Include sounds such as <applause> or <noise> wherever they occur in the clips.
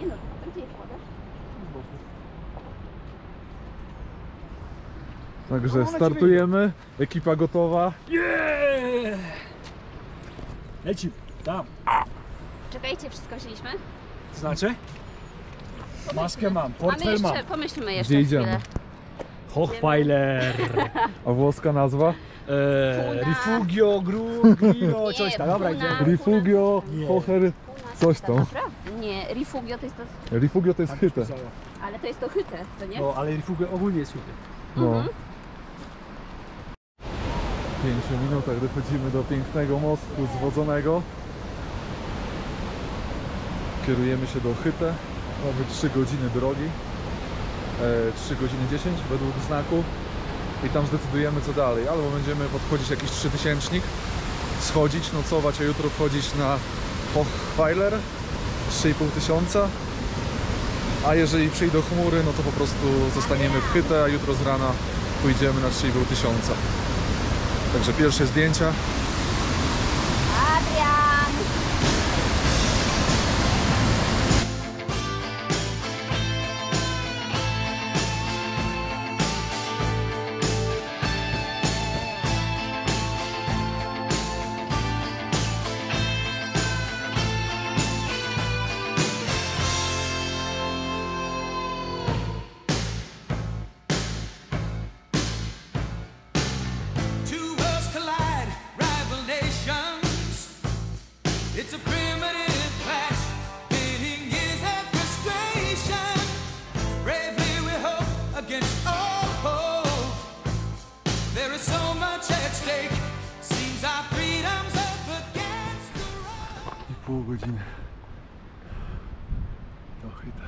Nie no, gdzie jest woda? Także startujemy, ekipa gotowa. Yeah! Leci, tam. Czekajcie, wszystko wzięliśmy? Znaczy? Maskę mam, Mamy portfel mam. jeszcze, pomyślmy jeszcze Gdzie chwilę. idziemy? Hochweiler, A włoska nazwa? e, Rifugio, Gru, Grino, Nie, coś tam. Dobra, Puna. idziemy. Rifugio, Nie. Hocher, coś tam. Naprawdę? Nie, rifugio to jest to, Rifugio to jest hyte. ale to jest to chyte, co nie? No, ale Rifugio ogólnie jest chyty. No. Mhm. W pięciu minutach dochodzimy do pięknego mostu zwodzonego. Kierujemy się do Hyte. Mamy 3 godziny drogi. E, 3 godziny 10 według znaku. I tam zdecydujemy co dalej. Albo będziemy podchodzić jakiś 3000, schodzić, nocować, a jutro wchodzić na Hochweiler 3,5 tysiąca. A jeżeli przyjdą chmury, no to po prostu zostaniemy w Hyte, a jutro z rana pójdziemy na 3,5 tysiąca. Także pierwsze zdjęcia. Godziny. Do Hyte.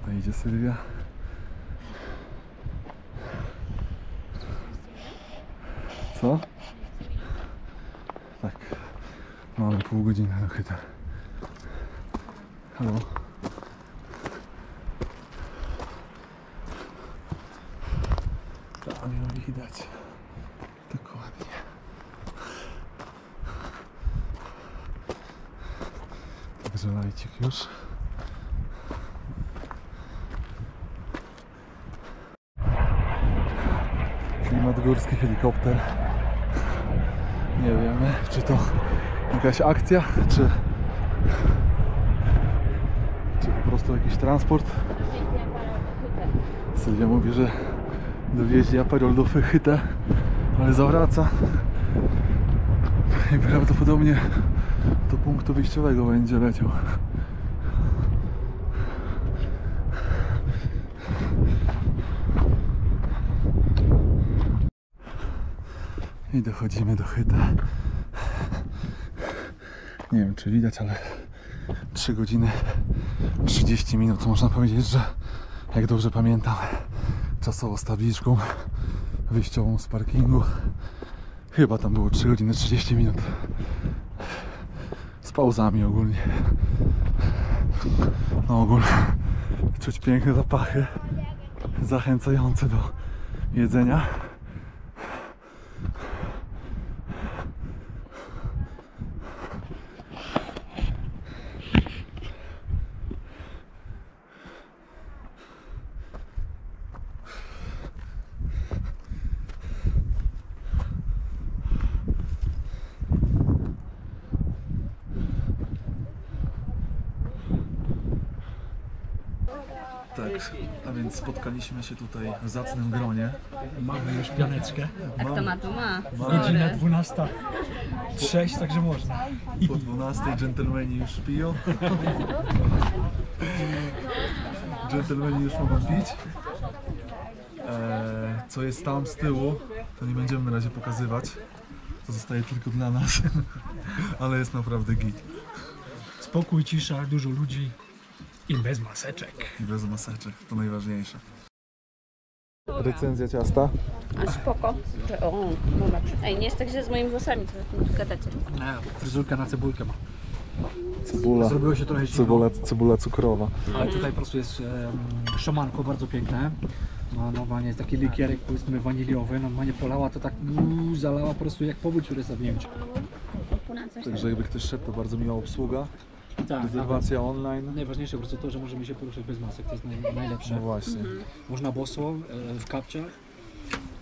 Tutaj idzie Sylwia. Co? Tak. Mamy pół godziny do Hyte. Halo? Tam ją widać. Dokładnie. Także lajcik już. Klimat górski, helikopter. Nie wiemy, czy to jakaś akcja, czy, czy po prostu jakiś transport. Sylwia mówi, że dowieźli aperol do Fychyte, ale zawraca. I prawdopodobnie do punktu wyjściowego będzie leciał. I dochodzimy do Hyta. Nie wiem czy widać, ale 3 godziny 30 minut można powiedzieć, że jak dobrze pamiętam czasowo z tabliczką wyjściową z parkingu. Chyba tam było 3 godziny 30 minut. Z pauzami ogólnie. No ogólnie czuć piękne zapachy. Zachęcające do jedzenia Tak, a więc spotkaliśmy się tutaj w zacnym gronie. Mamy już pianeczkę. A kto ma tu ma? Godzina 12. 6, także można. Po 12 dżentelmeni już piją. Dżentelmeni już mogą pić. Eee, co jest tam z tyłu, to nie będziemy na razie pokazywać. To zostaje tylko dla nas. Ale jest naprawdę git. Spokój, cisza, dużo ludzi i bez maseczek. I bez maseczek, to najważniejsze. Recenzja ciasta. A spoko. Że- O, no. Ej, nie jest tak źle z moimi włosami, co tu gadacie. Fryzurka na cebulkę ma. Cebula, Zrobiło się trochę zimno, cebula, cebula cukrowa. ale tutaj po prostu jest em, szamanko bardzo piękne. Ma normalnie taki likierek powiedzmy waniliowy, normalnie polała to tak uuu, zalała po prostu jak powódź urysownięć. Także jakby ktoś szedł, to bardzo miła obsługa. Tak, Rezerwacja online. Najważniejsze po prostu to, że możemy się poruszać bez masek, to jest naj, najlepsze. No właśnie. Można boso, e, w kapciach.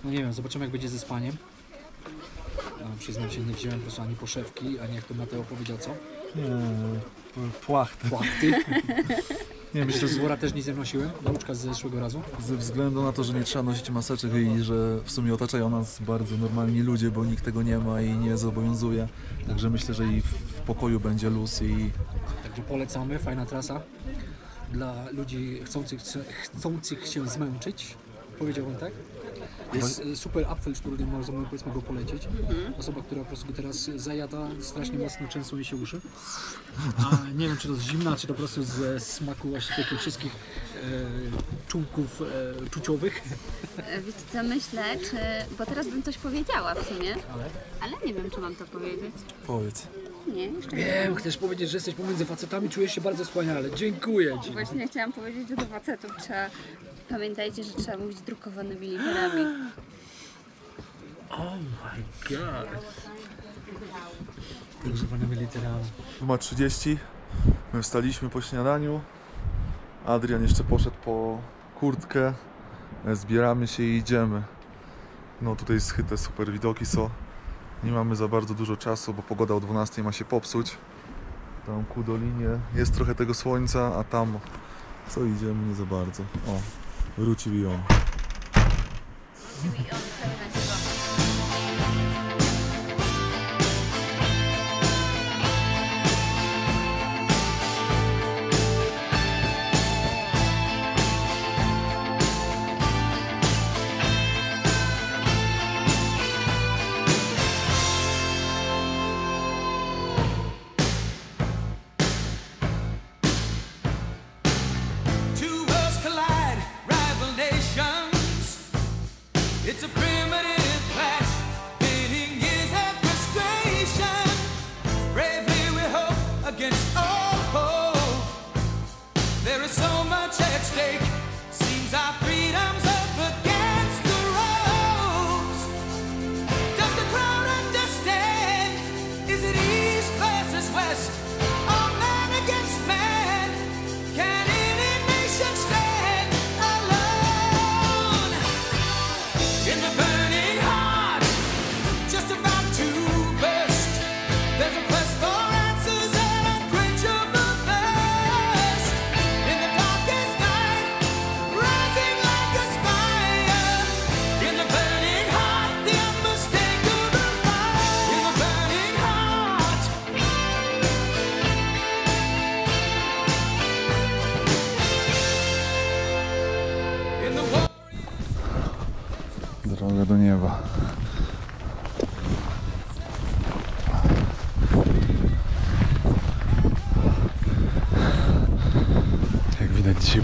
No nie wiem, zobaczymy jak będzie ze spaniem. A, przyznam się, nie wziąłem po prostu ani poszewki, ani jak to Mateo powiedział, co? Nie, płachty. Płachty. <laughs> Nie, myślę, Z że wora też nie znosiłem, nauczka z zeszłego razu. ze względu na to, że nie trzeba nosić maseczek i że w sumie otaczają nas bardzo normalni ludzie, bo nikt tego nie ma i nie zobowiązuje. Także myślę, że i w w pokoju będzie luz i Także polecamy, fajna trasa. Dla ludzi chcących, chcących się zmęczyć, powiedziałbym tak. Jest super apfel, który możemy powiedzmy go polecieć. Osoba, która po prostu go teraz zajada, strasznie mocno często mi się uszy. A nie wiem, czy to z zimna, czy to po prostu ze smaku właśnie takich wszystkich e, e, czuciowych. E, Wiecie co myślę, czy... bo teraz bym coś powiedziała w sumie, Ale ale nie wiem, czy mam to powiedzieć. powiedz. Nie, jeszcze nie. wiem, chcesz powiedzieć, że jesteś pomiędzy facetami, czujesz się bardzo wspaniale. Dziękuję Ci. Właśnie chciałam powiedzieć, że do facetów trzeba... Pamiętajcie, że trzeba mówić drukowanymi literami. Oh my god. Używanymi literami. Ma 30. My wstaliśmy po śniadaniu. Adrian jeszcze poszedł po kurtkę. Zbieramy się i idziemy. No tutaj schyte super widoki są. Nie mamy za bardzo dużo czasu, bo pogoda o 12 ma się popsuć. Tam ku dolinie jest trochę tego słońca, a tam co idziemy nie za bardzo. O, wrócił i on.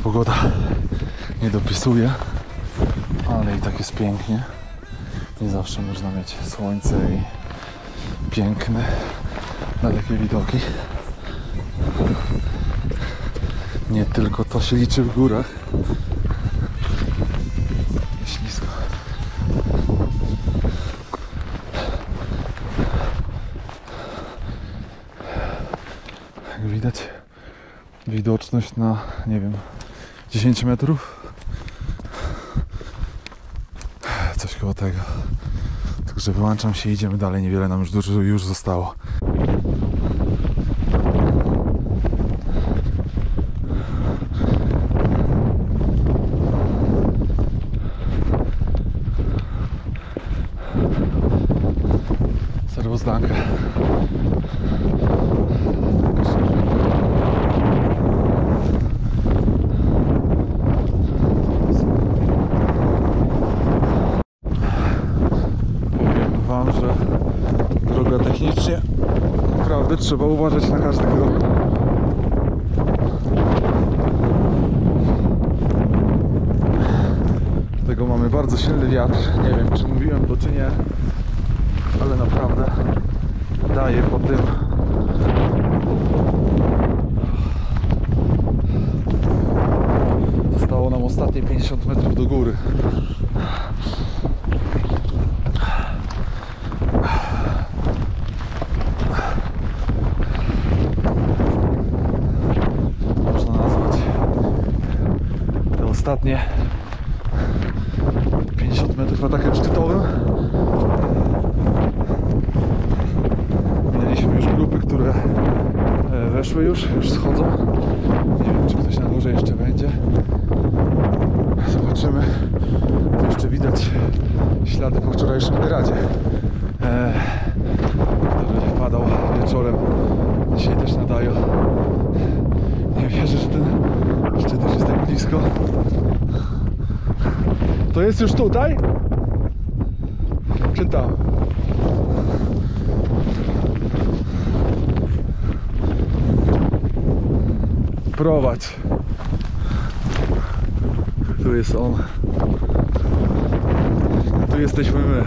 Pogoda nie dopisuje, ale i tak jest pięknie. Nie zawsze można mieć słońce i piękne, dalekie widoki. Nie tylko to się liczy w górach. Ślisko. Jak widać, widoczność na, nie wiem, 10 metrów. Coś koło tego. Także wyłączam się idziemy dalej. Niewiele nam już dużo już zostało. Serwozdankę. Powiem Wam, że droga technicznie naprawdę trzeba uważać na każdy krok. Dlatego mamy bardzo silny wiatr. Nie wiem, czy mówiłem to, czy nie, ale naprawdę daje po tym. Zostało nam ostatnie 50 metrów do góry. Ostatnie 50 metrów atakiem szczytowym. Mieliśmy już grupy, które e, weszły już, już schodzą. Nie wiem, czy ktoś na górze jeszcze będzie. Zobaczymy. Tu jeszcze widać ślady po wczorajszym gradzie, e, który padał wieczorem. Dzisiaj też nadają. Nie wierzę, że ten szczyt już jest tak blisko. To jest już tutaj? Czy tam? Prowadź. Tu jest on. Tu jesteśmy my.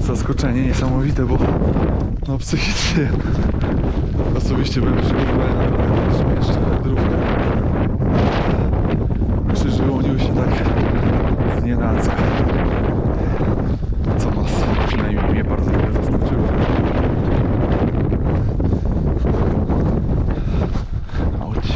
Zaskoczenie niesamowite, bo no psychicznie osobiście byłem przygotowany na to, że jeszcze drówkę. Krzyż wyłonił się tak z nienacka. Co nas, przynajmniej mnie bardzo trochę zaskoczyło. Auć.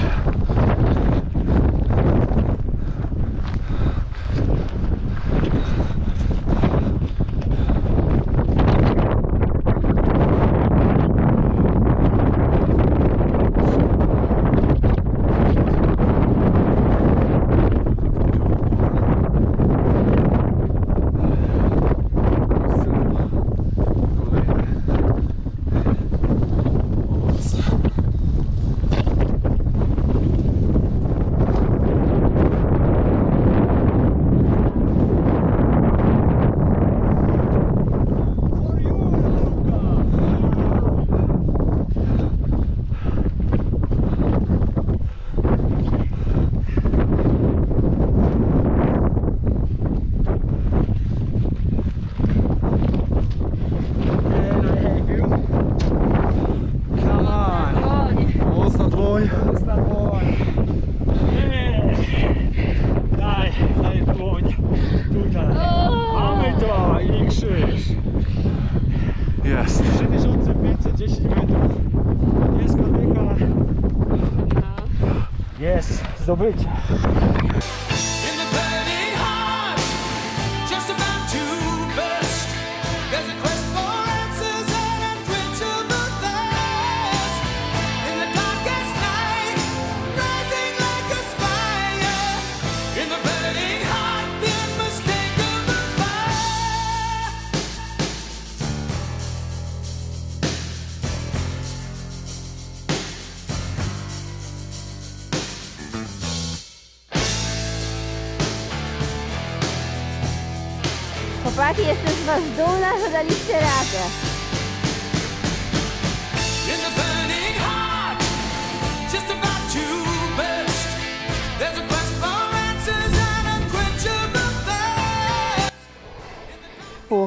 Come on, O, nie. Mocna dłoń. stop boy. Daj, daj dłoń. Tutaj. Mamy to i krzyż. Jest. 3510 metrów. Jest kodycha. Jest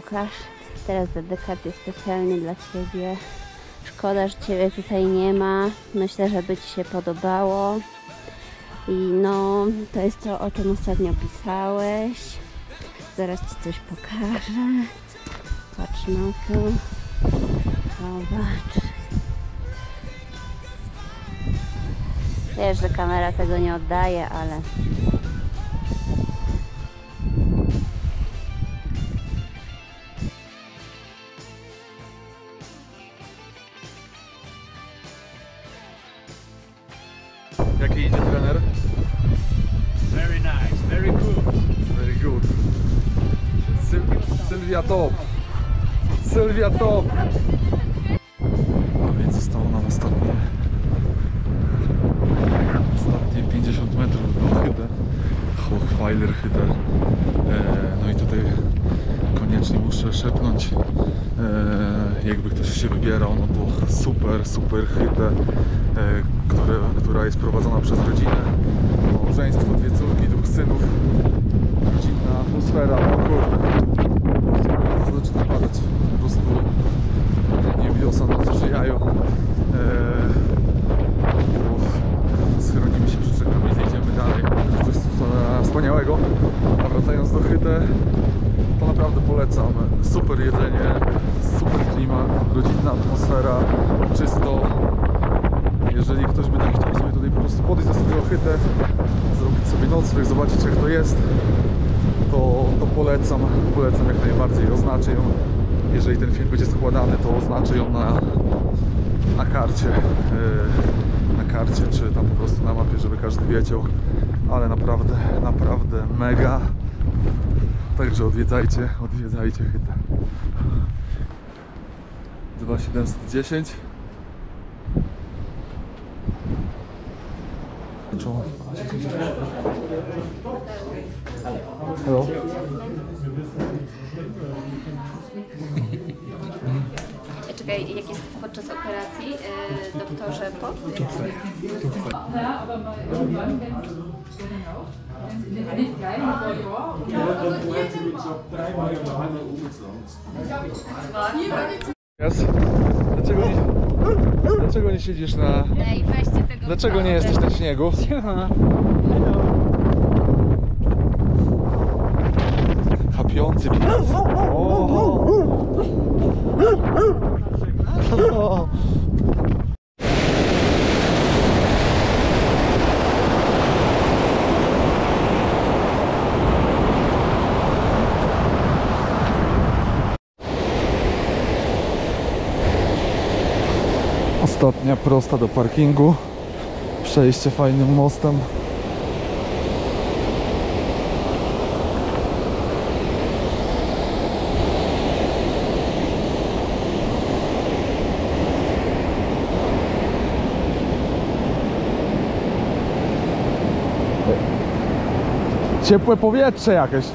Łukasz, teraz dedykacja specjalnie dla Ciebie. Szkoda, że Ciebie tutaj nie ma. Myślę, że by Ci się podobało. I no, to jest to, o czym ostatnio pisałeś. Zaraz Ci coś pokażę. Patrz na to. Zobacz. Wiesz, że kamera tego nie oddaje, ale Hochweiler Hydę. E, no i tutaj koniecznie muszę szepnąć e, jakby ktoś się wybierał, no to super, super Hydę, e, które, która jest prowadzona przez rodzinę. Małżeństwo, dwie córki, dwóch synów rodzinna atmosfera, o kurde. Zaczyna padać. Po prostu niebiosa nam sprzyjają. Bo schronimy się, przeczekamy wspaniałego. A wracając do Hyte, to naprawdę polecam. Super jedzenie, super klimat, rodzinna atmosfera, czysto. Jeżeli ktoś by tak chciał sobie tutaj po prostu podejść do studio Hyte, zrobić sobie nocleg, zobaczyć jak to jest, to, to polecam, polecam jak najbardziej. Oznaczę ją, jeżeli ten film będzie składany, to oznaczę ją na, na karcie, e, na karcie czy tam po prostu na mapie, żeby każdy wiedział ale naprawdę, naprawdę mega, także odwiedzajcie, odwiedzajcie chytę. 2710 Czoło. Hello. Czekaj, jak jest podczas operacji, yy, doktorze po? Jest. Dlaczego nie, dlaczego nie siedzisz na... Ej, weźcie tego Dlaczego nie jesteś na śniegu? Chapiący pies. O. O. Ostatnia prosta do parkingu. Przejście fajnym mostem. Ciepłe powietrze jakieś.